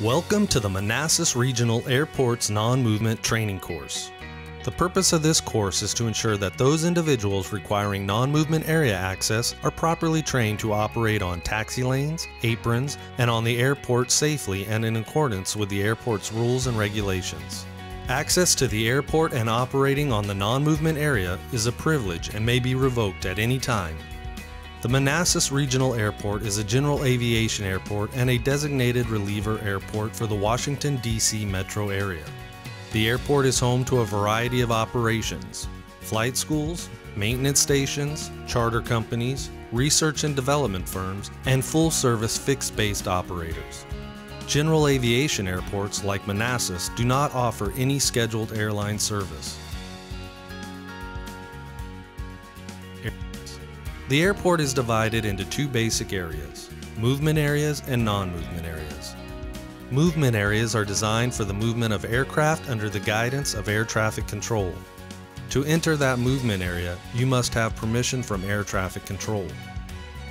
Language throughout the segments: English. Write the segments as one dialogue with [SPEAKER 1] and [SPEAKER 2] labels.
[SPEAKER 1] Welcome to the Manassas Regional Airport's non-movement training course. The purpose of this course is to ensure that those individuals requiring non-movement area access are properly trained to operate on taxi lanes, aprons, and on the airport safely and in accordance with the airport's rules and regulations. Access to the airport and operating on the non-movement area is a privilege and may be revoked at any time. The Manassas Regional Airport is a general aviation airport and a designated reliever airport for the Washington, D.C. metro area. The airport is home to a variety of operations flight schools, maintenance stations, charter companies, research and development firms, and full service fixed based operators. General aviation airports like Manassas do not offer any scheduled airline service. The airport is divided into two basic areas movement areas and non movement areas. Movement areas are designed for the movement of aircraft under the guidance of air traffic control. To enter that movement area, you must have permission from air traffic control.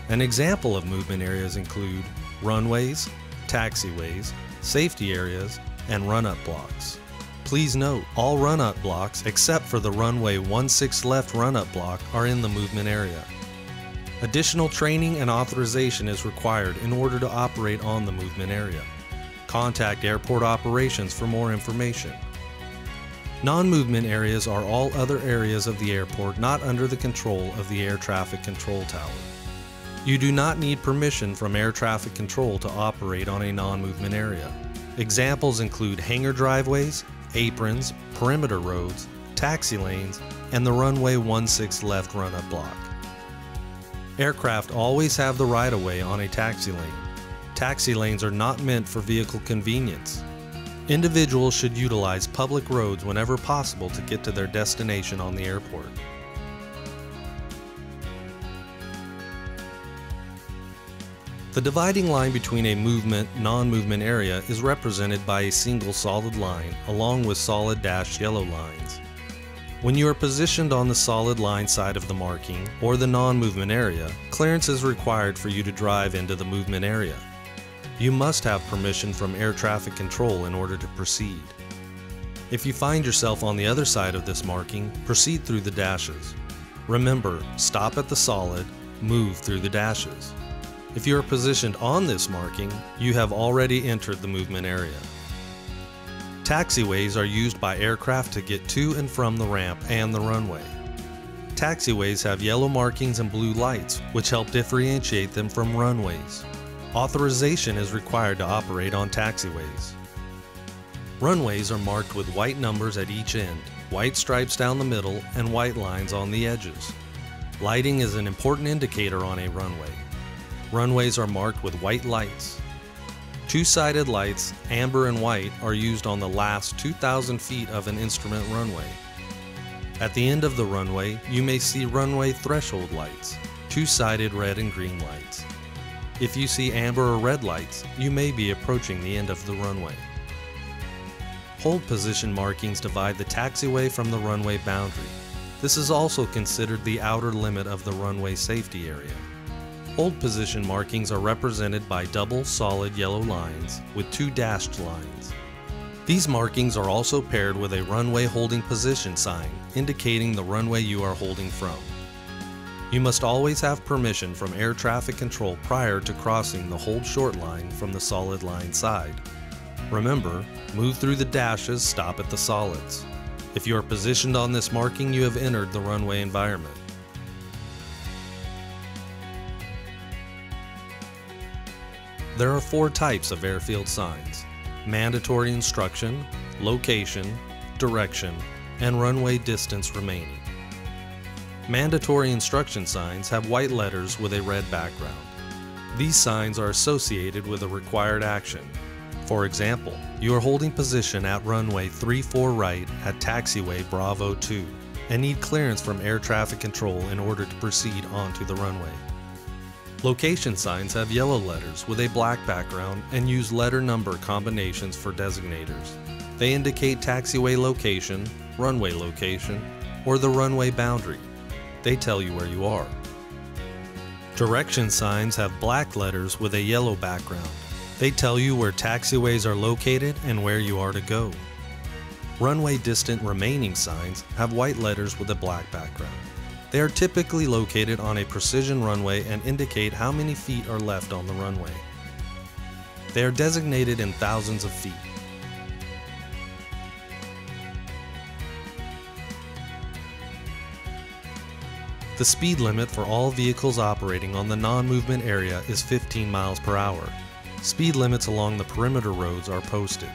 [SPEAKER 1] An example of movement areas include runways, taxiways, safety areas, and run-up blocks. Please note, all run-up blocks except for the runway 16 left run-up block are in the movement area. Additional training and authorization is required in order to operate on the movement area. Contact Airport Operations for more information. Non-movement areas are all other areas of the airport not under the control of the Air Traffic Control Tower. You do not need permission from air traffic control to operate on a non-movement area. Examples include hangar driveways, aprons, perimeter roads, taxi lanes, and the runway 16 left run-up block. Aircraft always have the right-of-way on a taxi lane. Taxi lanes are not meant for vehicle convenience. Individuals should utilize public roads whenever possible to get to their destination on the airport. The dividing line between a movement non-movement area is represented by a single solid line along with solid dashed yellow lines. When you are positioned on the solid line side of the marking or the non-movement area, clearance is required for you to drive into the movement area. You must have permission from air traffic control in order to proceed. If you find yourself on the other side of this marking, proceed through the dashes. Remember, stop at the solid, move through the dashes. If you are positioned on this marking, you have already entered the movement area. Taxiways are used by aircraft to get to and from the ramp and the runway. Taxiways have yellow markings and blue lights, which help differentiate them from runways. Authorization is required to operate on taxiways. Runways are marked with white numbers at each end, white stripes down the middle, and white lines on the edges. Lighting is an important indicator on a runway. Runways are marked with white lights. Two-sided lights, amber and white, are used on the last 2,000 feet of an instrument runway. At the end of the runway, you may see runway threshold lights, two-sided red and green lights. If you see amber or red lights, you may be approaching the end of the runway. Hold position markings divide the taxiway from the runway boundary. This is also considered the outer limit of the runway safety area. Hold position markings are represented by double solid yellow lines with two dashed lines. These markings are also paired with a runway holding position sign indicating the runway you are holding from. You must always have permission from air traffic control prior to crossing the hold short line from the solid line side. Remember, move through the dashes, stop at the solids. If you are positioned on this marking, you have entered the runway environment. There are four types of airfield signs mandatory instruction, location, direction, and runway distance remaining. Mandatory instruction signs have white letters with a red background. These signs are associated with a required action. For example, you are holding position at runway 34 right at taxiway Bravo 2 and need clearance from air traffic control in order to proceed onto the runway. Location signs have yellow letters with a black background and use letter number combinations for designators. They indicate taxiway location, runway location, or the runway boundary. They tell you where you are. Direction signs have black letters with a yellow background. They tell you where taxiways are located and where you are to go. Runway distant remaining signs have white letters with a black background. They are typically located on a precision runway and indicate how many feet are left on the runway. They are designated in thousands of feet. The speed limit for all vehicles operating on the non-movement area is 15 miles per hour. Speed limits along the perimeter roads are posted.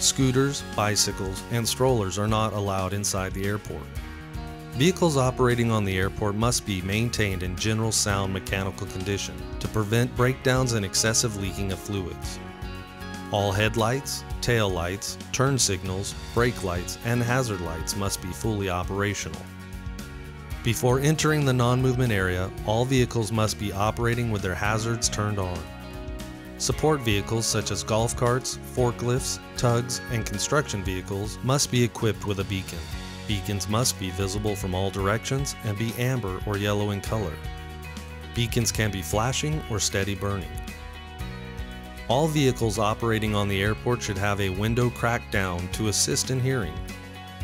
[SPEAKER 1] Scooters, bicycles, and strollers are not allowed inside the airport. Vehicles operating on the airport must be maintained in general sound mechanical condition to prevent breakdowns and excessive leaking of fluids. All headlights, tail lights, turn signals, brake lights, and hazard lights must be fully operational. Before entering the non-movement area, all vehicles must be operating with their hazards turned on. Support vehicles such as golf carts, forklifts, tugs, and construction vehicles must be equipped with a beacon. Beacons must be visible from all directions and be amber or yellow in color. Beacons can be flashing or steady burning. All vehicles operating on the airport should have a window crack down to assist in hearing.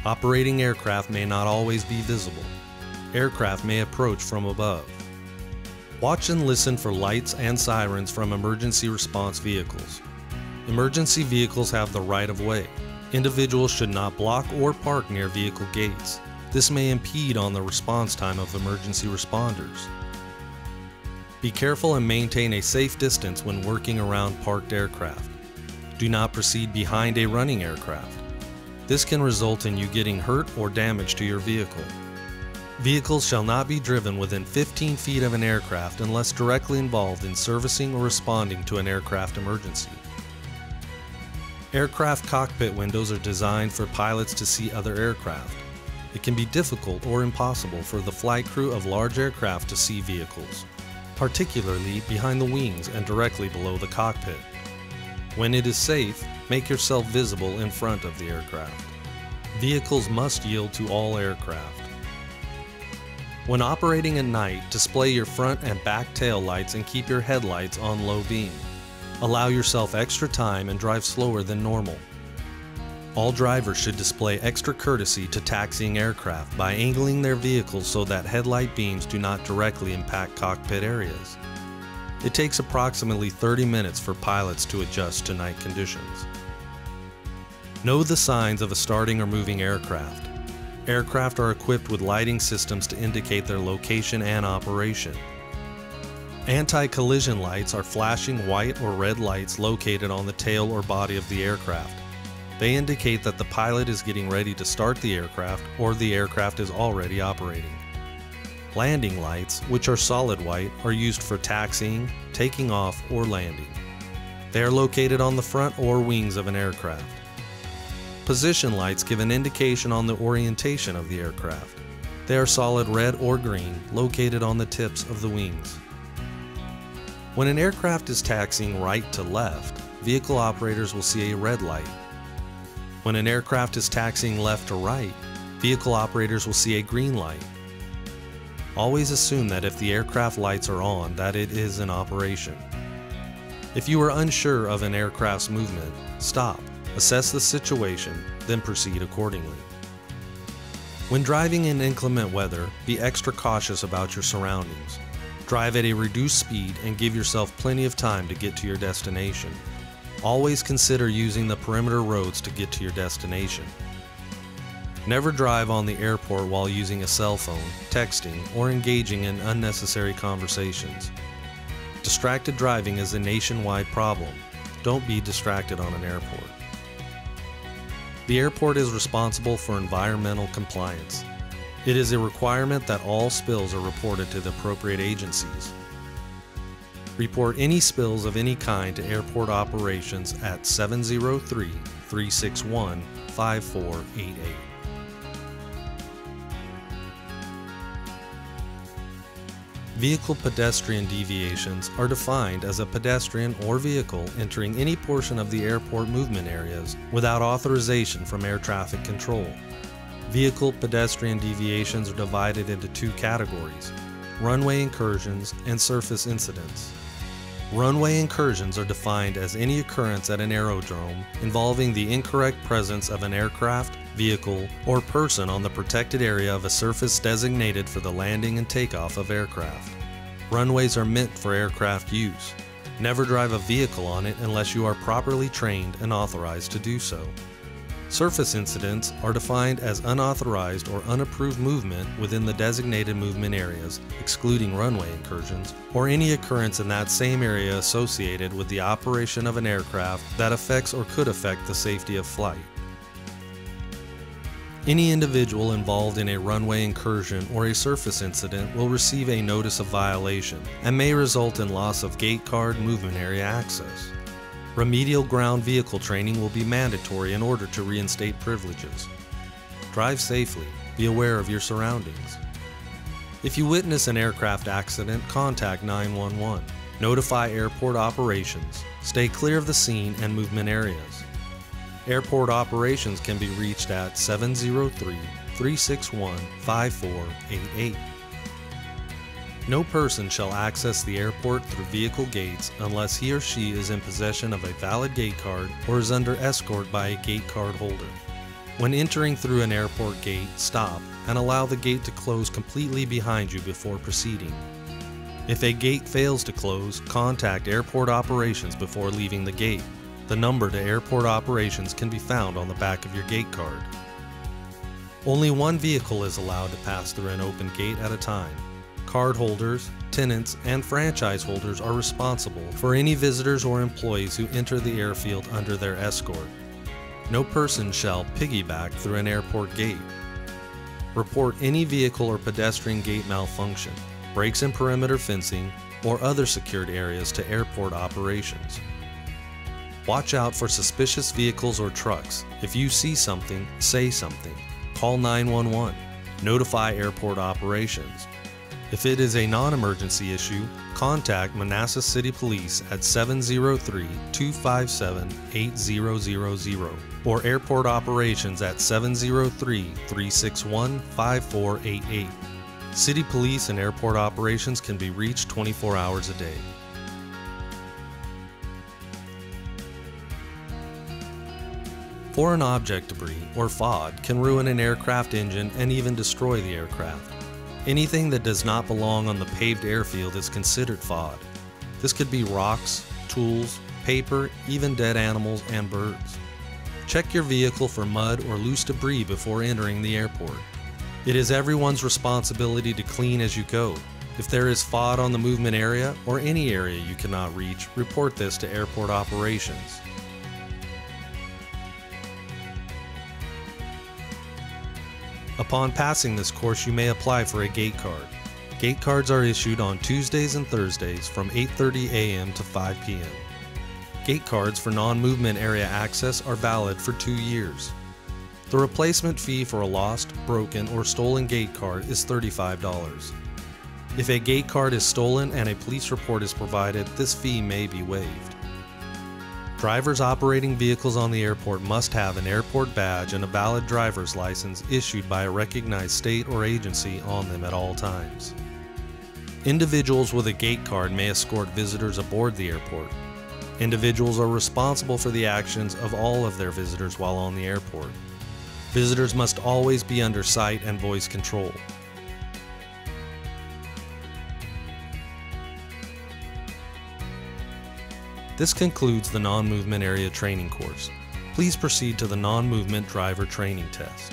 [SPEAKER 1] Operating aircraft may not always be visible. Aircraft may approach from above. Watch and listen for lights and sirens from emergency response vehicles. Emergency vehicles have the right of way. Individuals should not block or park near vehicle gates. This may impede on the response time of emergency responders. Be careful and maintain a safe distance when working around parked aircraft. Do not proceed behind a running aircraft. This can result in you getting hurt or damage to your vehicle. Vehicles shall not be driven within 15 feet of an aircraft unless directly involved in servicing or responding to an aircraft emergency. Aircraft cockpit windows are designed for pilots to see other aircraft. It can be difficult or impossible for the flight crew of large aircraft to see vehicles, particularly behind the wings and directly below the cockpit. When it is safe, make yourself visible in front of the aircraft. Vehicles must yield to all aircraft. When operating at night, display your front and back tail lights and keep your headlights on low beam. Allow yourself extra time and drive slower than normal. All drivers should display extra courtesy to taxiing aircraft by angling their vehicles so that headlight beams do not directly impact cockpit areas. It takes approximately 30 minutes for pilots to adjust to night conditions. Know the signs of a starting or moving aircraft. Aircraft are equipped with lighting systems to indicate their location and operation. Anti-collision lights are flashing white or red lights located on the tail or body of the aircraft. They indicate that the pilot is getting ready to start the aircraft or the aircraft is already operating. Landing lights, which are solid white, are used for taxiing, taking off, or landing. They are located on the front or wings of an aircraft. Position lights give an indication on the orientation of the aircraft. They are solid red or green, located on the tips of the wings. When an aircraft is taxiing right to left, vehicle operators will see a red light. When an aircraft is taxiing left to right, vehicle operators will see a green light. Always assume that if the aircraft lights are on, that it is in operation. If you are unsure of an aircraft's movement, stop, assess the situation, then proceed accordingly. When driving in inclement weather, be extra cautious about your surroundings. Drive at a reduced speed and give yourself plenty of time to get to your destination. Always consider using the perimeter roads to get to your destination. Never drive on the airport while using a cell phone, texting, or engaging in unnecessary conversations. Distracted driving is a nationwide problem. Don't be distracted on an airport. The airport is responsible for environmental compliance. It is a requirement that all spills are reported to the appropriate agencies. Report any spills of any kind to airport operations at 703 361 5488. Vehicle pedestrian deviations are defined as a pedestrian or vehicle entering any portion of the airport movement areas without authorization from air traffic control. Vehicle pedestrian deviations are divided into two categories runway incursions and surface incidents. Runway incursions are defined as any occurrence at an aerodrome involving the incorrect presence of an aircraft, vehicle, or person on the protected area of a surface designated for the landing and takeoff of aircraft. Runways are meant for aircraft use. Never drive a vehicle on it unless you are properly trained and authorized to do so. Surface incidents are defined as unauthorized or unapproved movement within the designated movement areas, excluding runway incursions, or any occurrence in that same area associated with the operation of an aircraft that affects or could affect the safety of flight. Any individual involved in a runway incursion or a surface incident will receive a notice of violation and may result in loss of gate card movement area access. Remedial ground vehicle training will be mandatory in order to reinstate privileges. Drive safely. Be aware of your surroundings. If you witness an aircraft accident, contact 911. Notify airport operations. Stay clear of the scene and movement areas. Airport operations can be reached at 703 361 5488. No person shall access the airport through vehicle gates unless he or she is in possession of a valid gate card or is under escort by a gate card holder. When entering through an airport gate, stop and allow the gate to close completely behind you before proceeding. If a gate fails to close, contact airport operations before leaving the gate. The number to airport operations can be found on the back of your gate card. Only one vehicle is allowed to pass through an open gate at a time. Card holders, tenants, and franchise holders are responsible for any visitors or employees who enter the airfield under their escort. No person shall piggyback through an airport gate. Report any vehicle or pedestrian gate malfunction, breaks in perimeter fencing, or other secured areas to airport operations. Watch out for suspicious vehicles or trucks. If you see something, say something. Call 911. Notify airport operations. If it is a non emergency issue, contact Manassas City Police at 703 257 8000 or Airport Operations at 703 361 5488. City Police and Airport Operations can be reached 24 hours a day. Foreign object debris, or FOD, can ruin an aircraft engine and even destroy the aircraft. Anything that does not belong on the paved airfield is considered FOD. This could be rocks, tools, paper, even dead animals and birds. Check your vehicle for mud or loose debris before entering the airport. It is everyone's responsibility to clean as you go. If there is FOD on the movement area or any area you cannot reach, report this to airport operations. Upon passing this course, you may apply for a gate card. Gate cards are issued on Tuesdays and Thursdays from 8:30 a.m. to 5 p.m. Gate cards for non-movement area access are valid for 2 years. The replacement fee for a lost, broken, or stolen gate card is $35. If a gate card is stolen and a police report is provided, this fee may be waived. Drivers operating vehicles on the airport must have an airport badge and a valid driver's license issued by a recognized state or agency on them at all times. Individuals with a gate card may escort visitors aboard the airport. Individuals are responsible for the actions of all of their visitors while on the airport. Visitors must always be under sight and voice control. This concludes the non-movement area training course. Please proceed to the non-movement driver training test.